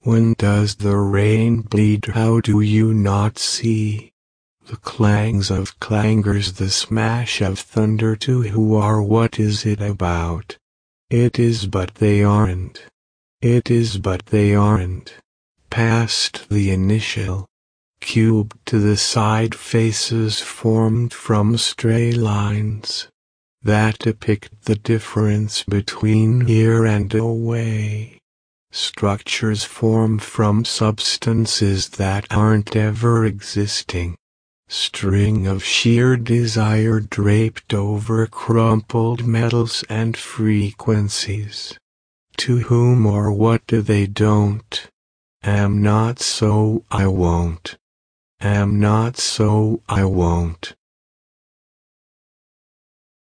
When does the rain bleed? How do you not see? The clangs of clangers, the smash of thunder to who are what is it about? It is but they aren't. It is but they aren't. Past the initial cube to the side faces formed from stray lines that depict the difference between here and away. Structures form from substances that aren't ever existing. String of sheer desire draped over crumpled metals and frequencies. To whom or what do they don't? Am not so I won't. Am not so I won't.